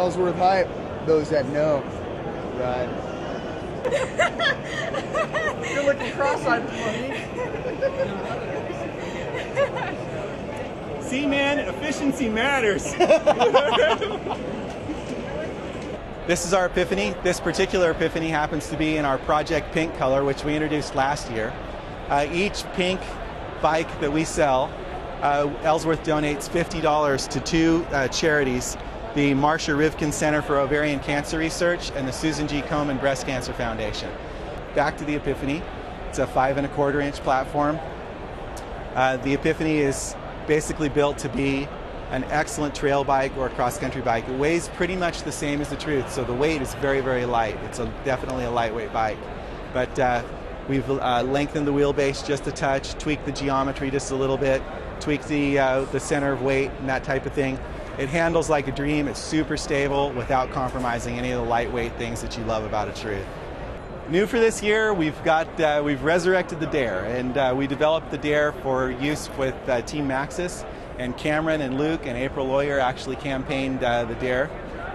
Ellsworth Hype, those that know. Right. You're looking cross-eyed See, man, efficiency matters. this is our Epiphany. This particular Epiphany happens to be in our Project Pink color, which we introduced last year. Uh, each pink bike that we sell, uh, Ellsworth donates $50 to two uh, charities the Marsha Rivkin Center for Ovarian Cancer Research and the Susan G. Komen Breast Cancer Foundation. Back to the Epiphany. It's a five and a quarter inch platform. Uh, the Epiphany is basically built to be an excellent trail bike or cross country bike. It weighs pretty much the same as the Truth, so the weight is very, very light. It's a, definitely a lightweight bike. But uh, we've uh, lengthened the wheelbase just a touch, tweaked the geometry just a little bit, tweaked the, uh, the center of weight and that type of thing. It handles like a dream. It's super stable without compromising any of the lightweight things that you love about a Truth. New for this year, we've got uh, we've resurrected the Dare, and uh, we developed the Dare for use with uh, Team Maxxis, and Cameron and Luke and April Lawyer actually campaigned uh, the Dare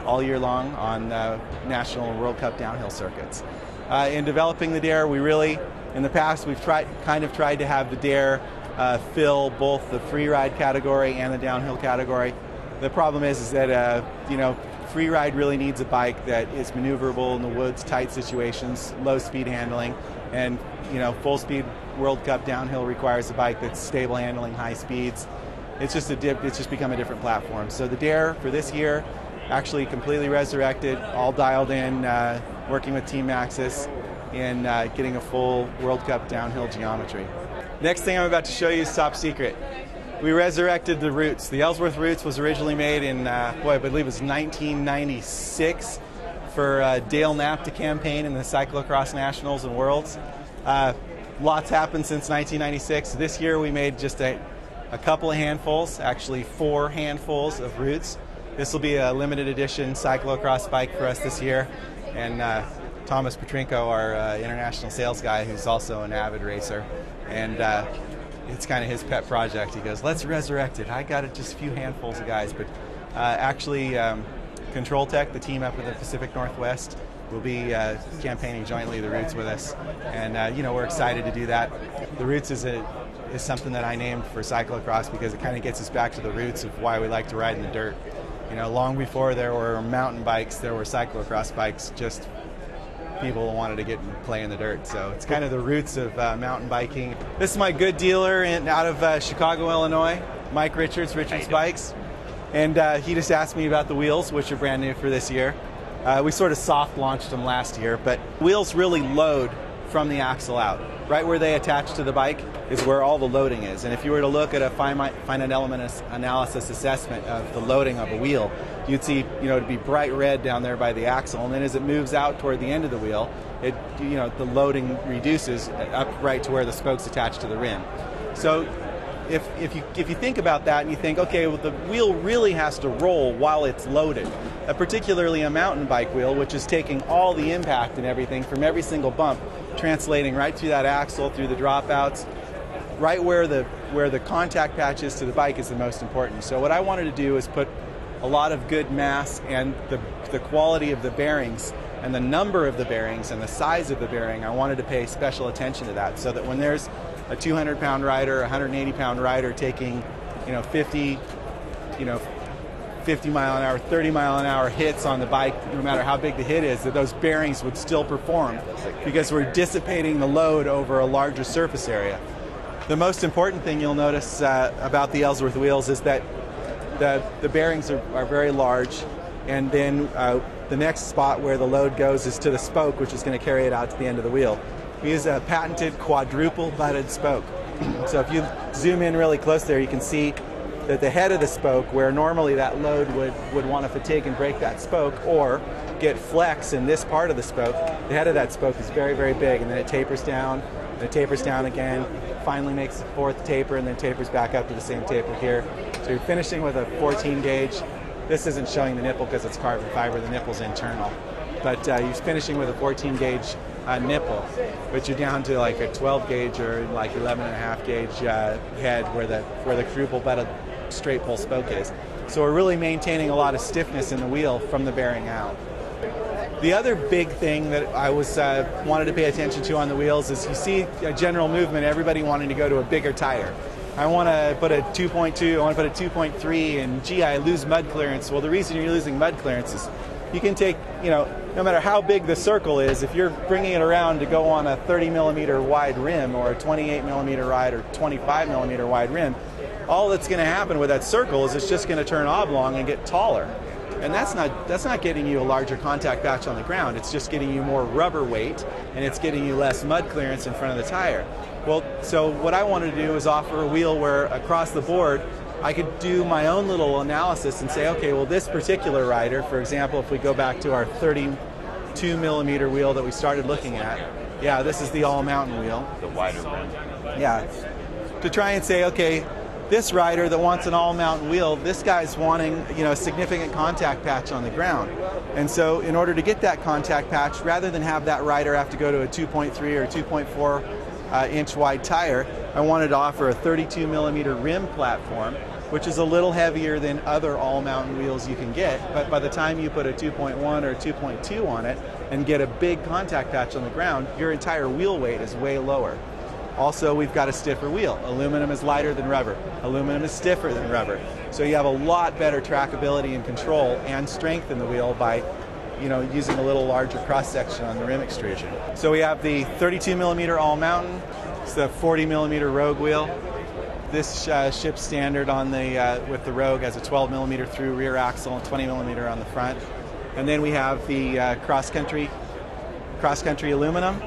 all year long on uh, national and World Cup downhill circuits. Uh, in developing the Dare, we really, in the past, we've tried kind of tried to have the Dare fill both the free ride category and the downhill category. The problem is, is that you know free ride really needs a bike that is maneuverable in the woods, tight situations, low speed handling, and you know full speed World Cup downhill requires a bike that's stable handling, high speeds. It's just a dip, it's just become a different platform. So the Dare for this year, actually completely resurrected, all dialed in, uh, working with Team Maxxis in uh, getting a full World Cup downhill geometry. Next thing I'm about to show you is top secret we resurrected the Roots. The Ellsworth Roots was originally made in, uh, boy, I believe it was 1996 for uh, Dale Knapp to campaign in the Cyclocross Nationals and Worlds. Uh, lots happened since 1996. This year we made just a, a couple of handfuls, actually four handfuls of Roots. This will be a limited edition cyclocross bike for us this year. And uh, Thomas Petrinko, our uh, international sales guy, who's also an avid racer, and uh, it's kind of his pet project. He goes, let's resurrect it. I got it, just a few handfuls of guys, but uh, actually, um, Control Tech, the team up in the Pacific Northwest, will be uh, campaigning jointly the Roots with us, and uh, you know we're excited to do that. The Roots is a is something that I named for cyclocross because it kind of gets us back to the roots of why we like to ride in the dirt. You know, long before there were mountain bikes, there were cyclocross bikes just people wanted to get and play in the dirt. So it's kind of the roots of uh, mountain biking. This is my good dealer in, out of uh, Chicago, Illinois, Mike Richards, Richards Bikes. And uh, he just asked me about the wheels, which are brand new for this year. Uh, we sort of soft launched them last year, but wheels really load from the axle out. Right where they attach to the bike is where all the loading is. And if you were to look at a finite, finite element analysis assessment of the loading of a wheel, you'd see, you know, to be bright red down there by the axle. And then as it moves out toward the end of the wheel, it, you know, the loading reduces up right to where the spokes attach to the rim. So if, if, you, if you think about that and you think, okay, well, the wheel really has to roll while it's loaded, particularly a mountain bike wheel, which is taking all the impact and everything from every single bump, translating right through that axle, through the dropouts, right where the, where the contact patch is to the bike is the most important. So what I wanted to do is put a lot of good mass and the, the quality of the bearings and the number of the bearings and the size of the bearing, I wanted to pay special attention to that so that when there's a 200 pound rider, a 180 pound rider taking, you know, 50, you know, 50 mile an hour, 30 mile an hour hits on the bike, no matter how big the hit is, that those bearings would still perform because we're dissipating the load over a larger surface area. The most important thing you'll notice uh, about the Ellsworth wheels is that the, the bearings are, are very large, and then uh, the next spot where the load goes is to the spoke, which is going to carry it out to the end of the wheel. We use a patented quadruple butted spoke. so if you zoom in really close there, you can see that the head of the spoke, where normally that load would, would want to fatigue and break that spoke or get flex in this part of the spoke, the head of that spoke is very, very big, and then it tapers down, and it tapers down again, finally makes the fourth taper, and then tapers back up to the same taper here. So you're finishing with a 14 gauge. This isn't showing the nipple because it's carbon fiber, the nipple's internal. But uh, you're finishing with a 14 gauge uh, nipple, but you're down to like a 12 gauge or like 11 and a half gauge uh, head where the where the quadruple butted straight pull spoke is. So we're really maintaining a lot of stiffness in the wheel from the bearing out. The other big thing that I was uh, wanted to pay attention to on the wheels is you see a general movement, everybody wanting to go to a bigger tire. I want to put a 2.2, I want to put a 2.3, and gee, I lose mud clearance. Well, the reason you're losing mud clearance is you can take, you know, no matter how big the circle is, if you're bringing it around to go on a 30 millimeter wide rim or a 28 millimeter wide or 25 millimeter wide rim, all that's going to happen with that circle is it's just going to turn oblong and get taller. And that's not that's not getting you a larger contact patch on the ground. It's just getting you more rubber weight and it's getting you less mud clearance in front of the tire. Well, so what I wanted to do is offer a wheel where across the board I could do my own little analysis and say, okay, well, this particular rider, for example, if we go back to our 32 millimeter wheel that we started looking at, yeah, this is the all mountain wheel. The wider rim. Yeah. To try and say, okay, this rider that wants an all mountain wheel, this guy's wanting, you know, a significant contact patch on the ground. And so in order to get that contact patch, rather than have that rider have to go to a 2.3 or 2.4 uh, inch wide tire, I wanted to offer a 32 millimeter rim platform, which is a little heavier than other all mountain wheels you can get. But by the time you put a 2.1 or 2.2 on it and get a big contact patch on the ground, your entire wheel weight is way lower. Also, we've got a stiffer wheel. Aluminum is lighter than rubber. Aluminum is stiffer than rubber. So you have a lot better trackability and control and strength in the wheel by you know, using a little larger cross section on the rim extrusion. So we have the 32 millimeter all mountain, it's the 40 millimeter Rogue wheel. This uh, ships standard on the uh, with the Rogue as a 12 millimeter through rear axle and 20 millimeter on the front. And then we have the uh, cross country cross country aluminum,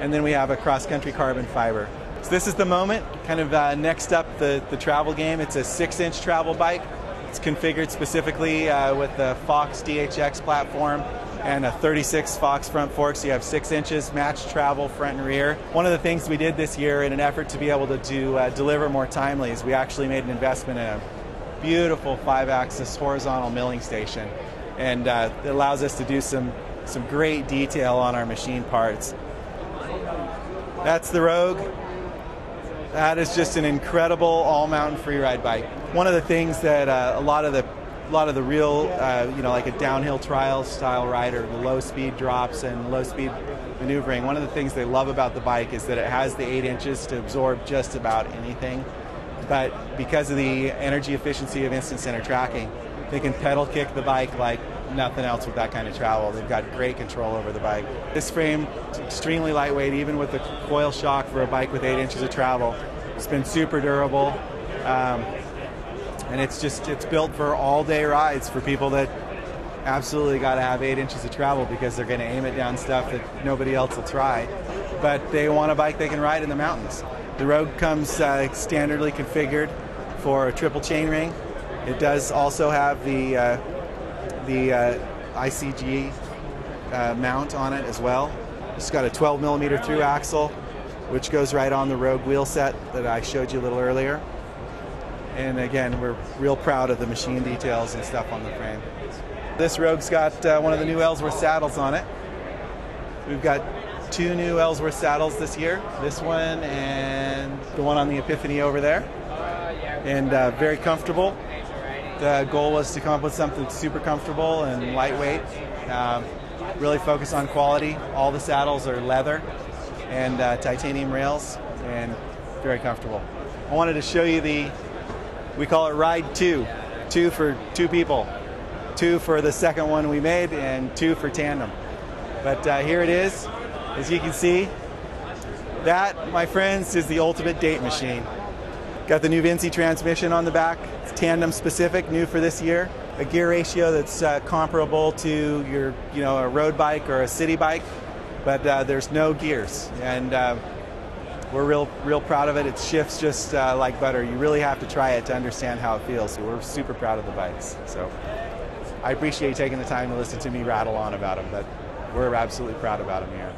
and then we have a cross country carbon fiber. So this is the moment, kind of uh, next up the, the travel game. It's a six inch travel bike. It's configured specifically uh, with the Fox DHX platform and a 36 Fox front fork, so you have six inches matched travel front and rear. One of the things we did this year in an effort to be able to do, uh, deliver more timely is we actually made an investment in a beautiful five-axis horizontal milling station, and uh, it allows us to do some some great detail on our machine parts. That's the Rogue. That is just an incredible all-mountain freeride bike. One of the things that uh, a lot of the a lot of the real, uh, you know, like a downhill trial style rider, the low speed drops and low speed maneuvering. One of the things they love about the bike is that it has the eight inches to absorb just about anything. But because of the energy efficiency of instant center tracking, they can pedal kick the bike like nothing else with that kind of travel. They've got great control over the bike. This frame is extremely lightweight, even with the coil shock for a bike with eight inches of travel. It's been super durable. Um, and it's just it's built for all day rides for people that absolutely got to have eight inches of travel because they're going to aim it down stuff that nobody else will try but they want a bike they can ride in the mountains the Rogue comes uh, standardly configured for a triple chainring it does also have the uh, the uh, ICG uh, mount on it as well it's got a 12 millimeter through axle which goes right on the Rogue wheel set that I showed you a little earlier and again, we're real proud of the machine details and stuff on the frame. This Rogue's got uh, one of the new Ellsworth saddles on it. We've got two new Ellsworth saddles this year. This one and the one on the Epiphany over there. And uh, very comfortable. The goal was to come up with something super comfortable and lightweight. Um, really focus on quality. All the saddles are leather and uh, titanium rails and very comfortable. I wanted to show you the we call it Ride 2. Two for two people. Two for the second one we made, and two for tandem. But uh, here it is. As you can see, that, my friends, is the ultimate date machine. Got the NuVinci transmission on the back. Tandem specific, new for this year. A gear ratio that's uh, comparable to your, you know, a road bike or a city bike, but uh, there's no gears. And uh, we're real, real proud of it. It shifts just uh, like butter. You really have to try it to understand how it feels. So we're super proud of the bikes. So I appreciate you taking the time to listen to me rattle on about them, but we're absolutely proud about them here.